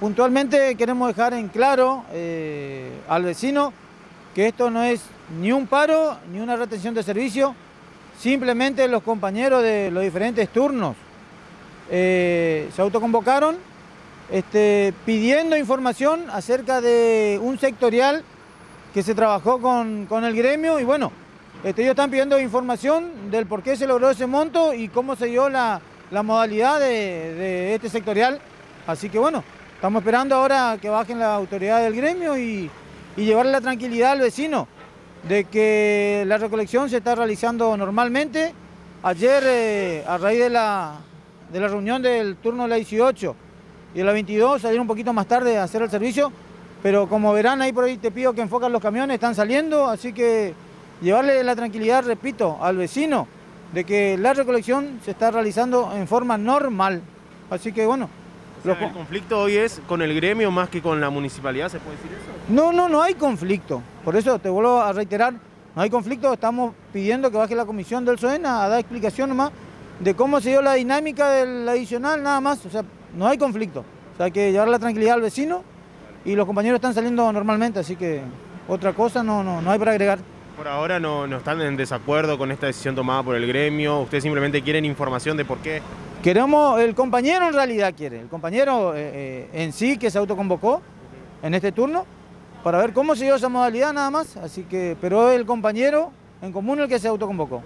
Puntualmente queremos dejar en claro eh, al vecino que esto no es ni un paro ni una retención de servicio, simplemente los compañeros de los diferentes turnos eh, se autoconvocaron este, pidiendo información acerca de un sectorial que se trabajó con, el gremio y bueno, este, ellos están pidiendo información del por qué se logró ese monto y cómo se dio la, modalidad de, de este sectorial. Así que bueno, Estamos esperando ahora que bajen las autoridades del gremio y, llevarle la tranquilidad al vecino de que la recolección se está realizando normalmente. Ayer, eh, a raíz de la, reunión del turno de la 18 y de la 22, salieron un poquito más tarde a hacer el servicio, pero como verán ahí por ahí te pido que enfocan los camiones, están saliendo, así que llevarle la tranquilidad, repito, al vecino de que la recolección se está realizando en forma normal. Así que bueno, ¿El conflicto hoy es con el gremio más que con la municipalidad, se puede decir eso? No, no, no hay conflicto. Por eso te vuelvo a reiterar, no hay conflicto, estamos pidiendo que baje la comisión del SOENA a dar explicación nomás de cómo se dio la dinámica del adicional, nada más. O sea, no hay conflicto. O sea, hay que llevar la tranquilidad al vecino y los compañeros están saliendo normalmente, así que otra cosa no, no, no hay para agregar. Por ahora no, no están en desacuerdo con esta decisión tomada por el gremio, ustedes simplemente quieren información de por qué Queremos, el compañero en realidad quiere, el compañero eh, eh, en sí que se autoconvocó en este turno, para ver cómo se dio esa modalidad nada más, así que, pero el compañero en común el que se autoconvocó.